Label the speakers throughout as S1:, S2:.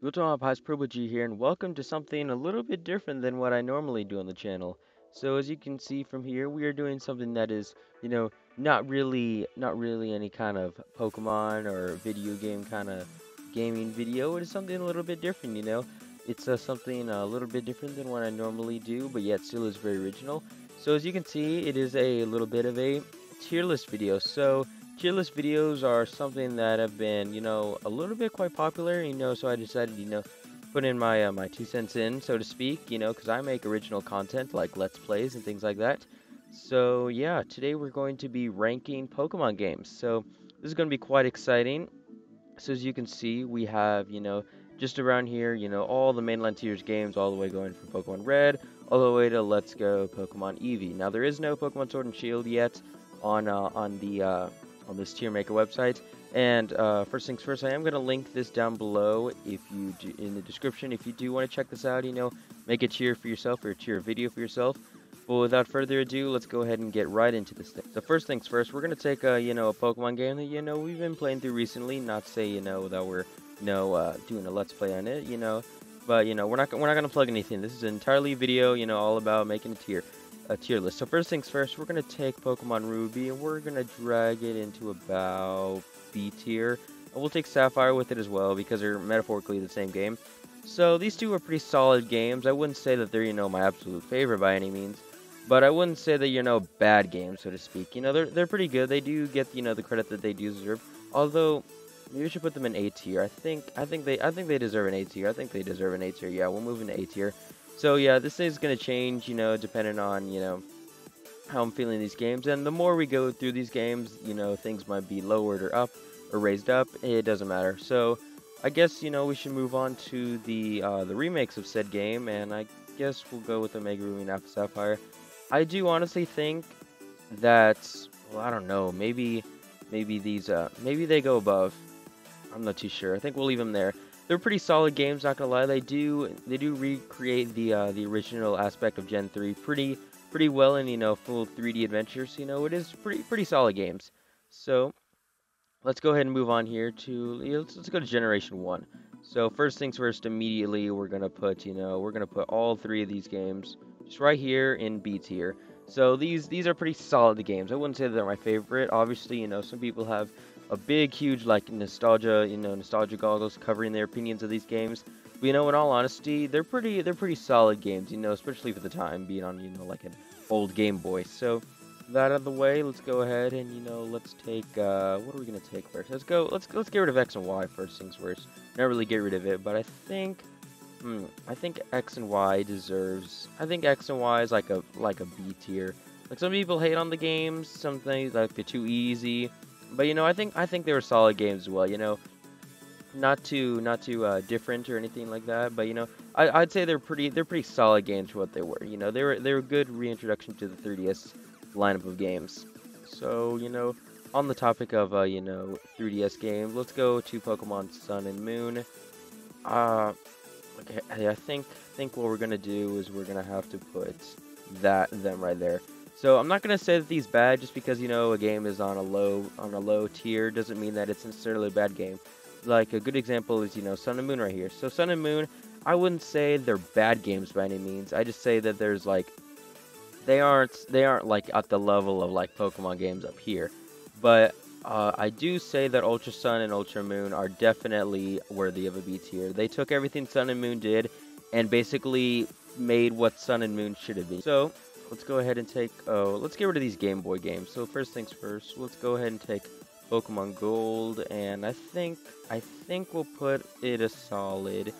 S1: Guten Pies G here, and welcome to something a little bit different than what I normally do on the channel. So as you can see from here, we are doing something that is, you know, not really, not really any kind of Pokemon or video game kind of gaming video. It is something a little bit different, you know. It's uh, something a little bit different than what I normally do, but yet still is very original. So as you can see, it is a little bit of a tier list video. So list videos are something that have been, you know, a little bit quite popular, you know, so I decided, you know, put in my uh, my two cents in, so to speak, you know, because I make original content like Let's Plays and things like that. So yeah, today we're going to be ranking Pokemon games. So this is going to be quite exciting. So as you can see, we have, you know, just around here, you know, all the mainline tiers games, all the way going from Pokemon Red, all the way to Let's Go Pokemon Eevee. Now, there is no Pokemon Sword and Shield yet on uh, on the uh, on this tier maker website. And uh, first things first, I am going to link this down below if you do, in the description. If you do want to check this out, you know, make a tier for yourself or a tier video for yourself. But without further ado, let's go ahead and get right into this thing. So first things first, we're going to take a, you know, a Pokemon game that, you know, we've been playing through recently. Not to say, you know, that we're you know, uh, doing a let's play on it, you know. But you know, we're not we're not gonna plug anything. This is an entirely video, you know, all about making a tier a tier list. So first things first, we're gonna take Pokemon Ruby and we're gonna drag it into about B tier. And we'll take Sapphire with it as well because they're metaphorically the same game. So these two are pretty solid games. I wouldn't say that they're, you know, my absolute favorite by any means. But I wouldn't say that, you know, bad games, so to speak. You know, they're, they're pretty good. They do get, you know, the credit that they do deserve. Although, Maybe we should put them in A tier. I think I think they I think they deserve an A tier. I think they deserve an A tier. Yeah, we'll move into A tier. So yeah, this is gonna change, you know, depending on, you know, how I'm feeling these games. And the more we go through these games, you know, things might be lowered or up or raised up. It doesn't matter. So I guess, you know, we should move on to the uh, the remakes of said game, and I guess we'll go with Omega Ruby and Alpha Sapphire. I do honestly think that, well, I don't know, maybe, maybe these, uh, maybe they go above. I'm not too sure. I think we'll leave them there. They're pretty solid games, not gonna lie. They do they do recreate the uh, the original aspect of Gen 3 pretty pretty well in you know full 3D adventures. You know it is pretty pretty solid games. So let's go ahead and move on here to let's, let's go to Generation 1. So first things first, immediately we're gonna put you know we're gonna put all three of these games just right here in B tier. So these these are pretty solid games. I wouldn't say they're my favorite. Obviously, you know some people have a big, huge like nostalgia, you know, nostalgia goggles covering their opinions of these games. But you know, in all honesty, they're pretty, they're pretty solid games. You know, especially for the time being on, you know, like an old Game Boy. So that out of the way, let's go ahead and you know, let's take. Uh, what are we gonna take first? Let's go. Let's let's get rid of X and Y first things first. Not really get rid of it, but I think. Hmm, I think X and Y deserves. I think X and Y is like a like a B tier. Like some people hate on the games, some things like they're too easy. But you know, I think I think they were solid games as well. You know, not too not too uh, different or anything like that. But you know, I, would say they're pretty they're pretty solid games for what they were. You know, they were they were a good reintroduction to the 3DS lineup of games. So you know, on the topic of uh, you know 3DS games, let's go to Pokemon Sun and Moon. Uh, okay, I think think what we're gonna do is we're gonna have to put that them right there. So I'm not gonna say that these bad just because you know a game is on a low on a low tier doesn't mean that it's necessarily a bad game. Like a good example is you know Sun and Moon right here. So Sun and Moon, I wouldn't say they're bad games by any means. I just say that there's like they aren't they aren't like at the level of like Pokemon games up here. But uh, I do say that Ultra Sun and Ultra Moon are definitely worthy of a B tier. They took everything Sun and Moon did and basically made what Sun and Moon should have been. So let's go ahead and take, oh, let's get rid of these Game Boy games. So first things first, let's go ahead and take Pokemon Gold, and I think, I think we'll put it a solid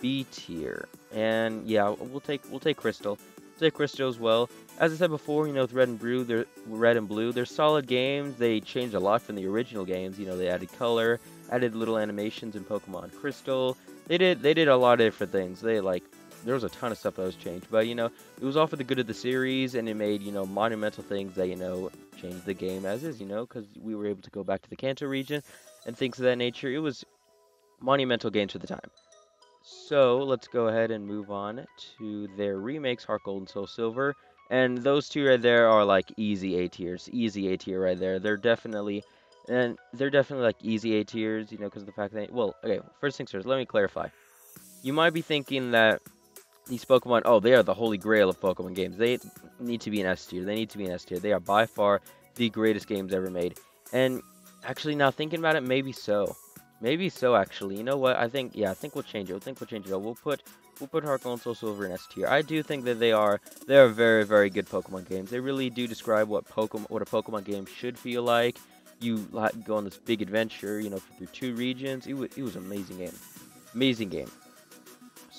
S1: B tier. And yeah, we'll take, we'll take Crystal. Take Crystal as well. As I said before, you know, with Red and Blue, they're Red and Blue, they're solid games. They changed a lot from the original games. You know, they added color, added little animations in Pokemon Crystal. They did, they did a lot of different things. They like there was a ton of stuff that was changed, but you know, it was all for the good of the series, and it made you know monumental things that you know changed the game as is, you know, because we were able to go back to the Kanto region and things of that nature. It was monumental games for the time. So let's go ahead and move on to their remakes, Heart Gold and Soul Silver. And those two right there are like easy A tiers, easy A tier right there. They're definitely, and they're definitely like easy A tiers, you know, because of the fact that, well, okay, first things first, let me clarify. you might be thinking that these Pokemon, oh, they are the holy grail of Pokemon games. They need to be an S tier. They need to be an S tier. They are by far the greatest games ever made. And actually, now thinking about it, maybe so. Maybe so, actually. You know what? I think, yeah, I think we'll change it. I think we'll change it. We'll put, we'll put Heart Gold and Soul Silver in S tier. I do think that they are, they are very, very good Pokemon games. They really do describe what Pokemon, what a Pokemon game should feel like. You go on this big adventure, you know, through two regions. It was, it was an amazing game. Amazing game.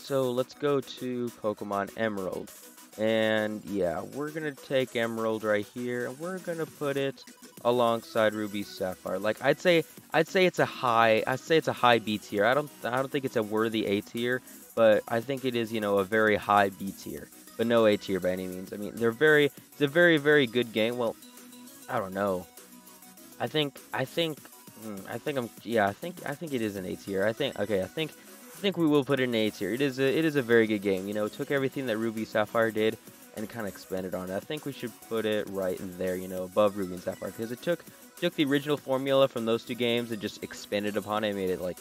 S1: So let's go to Pokemon Emerald. And yeah, we're gonna take Emerald right here, and we're gonna put it alongside Ruby Sapphire. Like I'd say, I'd say it's a high. I'd say it's a high B tier. I don't, I don't think it's a worthy A tier, but I think it is, you know, a very high B tier, but no A tier by any means. I mean, they're very, it's a very, very good game. Well, I don't know. I think, I think, hmm, I think I'm, yeah, I think, I think it is an A tier. I think, okay, I think I think we will put it in A tier. It is a, it is a very good game. You know, took everything that Ruby Sapphire did and kind of expanded on it. I think we should put it right there, you know, above Ruby and Sapphire because it took took the original formula from those two games and just expanded upon it and made it like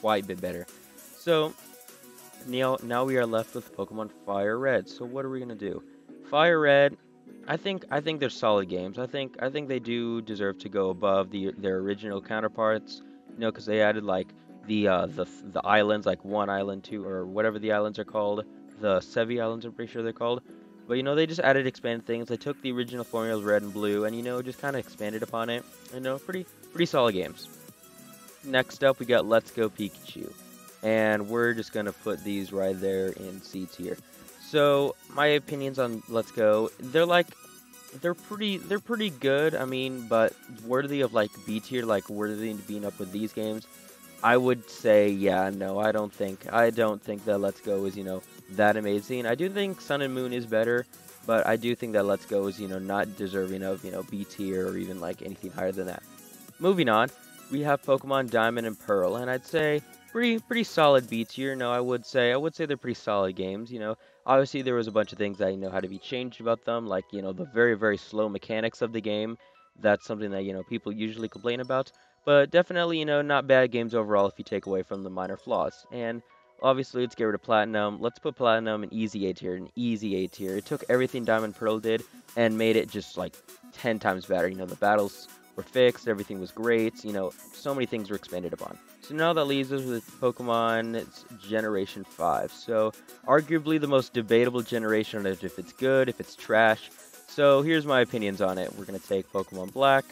S1: quite a bit better. So now now we are left with Pokemon Fire Red. So what are we gonna do? Fire Red. I think I think they're solid games. I think I think they do deserve to go above the their original counterparts. You know, because they added like the uh, the the islands, like one island, two, or whatever the islands are called. The Sevii Islands, I'm pretty sure they're called. But you know, they just added expanded things. They took the original formulas, red and blue, and you know, just kind of expanded upon it. You know, pretty pretty solid games. Next up, we got Let's Go Pikachu, and we're just gonna put these right there in C tier. So my opinions on Let's Go, they're like they're pretty they're pretty good. I mean, but worthy of like B tier, like worthy of being up with these games. I would say, yeah, no, I don't think, I don't think that Let's Go is, you know, that amazing. I do think Sun and Moon is better, but I do think that Let's Go is, you know, not deserving of, you know, B tier or even like anything higher than that. Moving on, we have Pokemon Diamond and Pearl, and I'd say pretty, pretty solid B tier. No, I would say, I would say they're pretty solid games. You know, obviously there was a bunch of things that you know had to be changed about them, like you know the very, very slow mechanics of the game. That's something that you know people usually complain about. But definitely, you know, not bad games overall if you take away from the minor flaws. And obviously, let's get rid of Platinum. Let's put Platinum in easy A tier, an easy A tier. It took everything Diamond Pearl did and made it just like 10 times better. You know, the battles were fixed, everything was great, you know, so many things were expanded upon. So now that leaves us with Pokemon it's Generation 5. So, arguably the most debatable generation if it's good, if it's trash. So, here's my opinions on it. We're going to take Pokemon Black,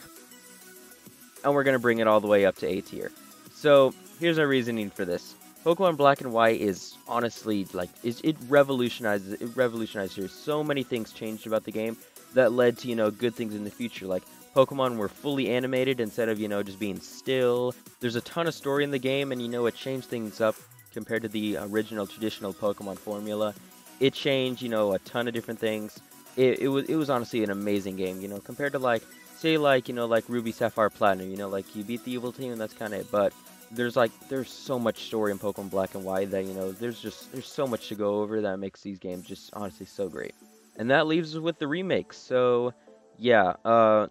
S1: and we're going to bring it all the way up to A tier. So here's our reasoning for this. Pokemon Black and White is honestly like it, it revolutionizes it revolutionized here. So many things changed about the game that led to you know good things in the future. Like Pokemon were fully animated instead of you know just being still. There's a ton of story in the game, and you know it changed things up compared to the original traditional Pokemon formula. It changed you know a ton of different things. It, it was it was honestly an amazing game. You know compared to like say like you know like Ruby Sapphire Platinum, you know like you beat the evil team and that's kind of it. But there's like there's so much story in Pokemon Black and White that you know there's just there's so much to go over that makes these games just honestly so great. And that leaves us with the remakes. So yeah, uh,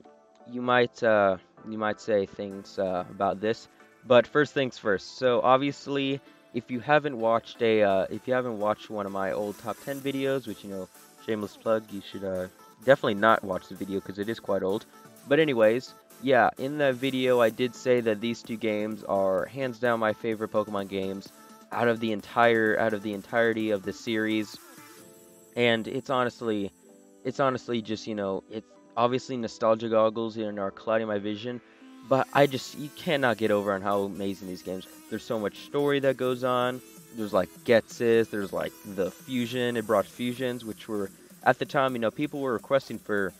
S1: you might uh, you might say things uh, about this, but first things first. So obviously, if you haven't watched a uh, if you haven't watched one of my old top 10 videos, which you know, shameless plug, you should uh, definitely not watch the video because it is quite old. But anyways, yeah, in that video I did say that these two games are hands down my favorite Pokemon games out of the entire out of the entirety of the series. And it's honestly it's honestly just, you know, it's obviously nostalgia goggles and are clouding my vision, but I just you cannot get over on how amazing these games. There's so much story that goes on. There's like Ghetsis, there's like the fusion, it brought fusions which were at the time, you know, people were requesting for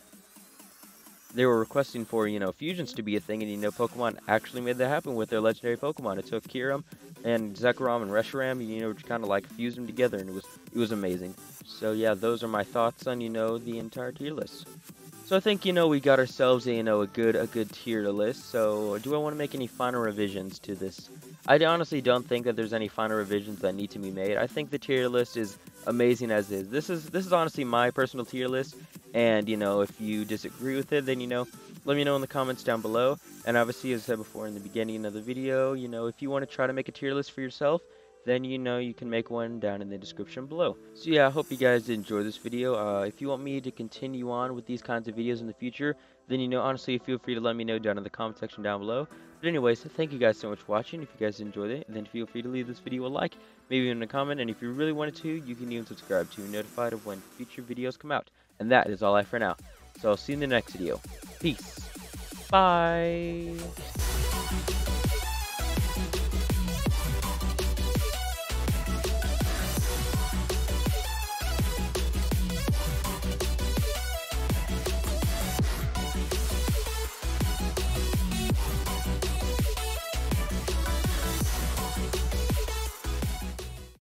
S1: they were requesting for, you know, fusions to be a thing, and, you know, Pokemon actually made that happen with their legendary Pokemon. It took Kyurem and Zekrom and Reshiram, you know, kind of like fused them together, and it was, it was amazing. So, yeah, those are my thoughts on, you know, the entire tier list. So I think, you know, we got ourselves, you know, a good, a good tier list. So do I want to make any final revisions to this? I honestly don't think that there's any final revisions that need to be made. I think the tier list is amazing as is. This is, this is honestly my personal tier list, and, you know, if you disagree with it, then, you know, let me know in the comments down below. And obviously, as I said before in the beginning of the video, you know, if you want to try to make a tier list for yourself, then you know you can make one down in the description below. So yeah, I hope you guys enjoyed this video. Uh, if you want me to continue on with these kinds of videos in the future, then you know, honestly, feel free to let me know down in the comment section down below. But anyways, thank you guys so much for watching. If you guys enjoyed it, then feel free to leave this video a like, maybe even a comment, and if you really wanted to, you can even subscribe to be notified of when future videos come out. And that is all I for now. So I'll see you in the next video. Peace. Bye.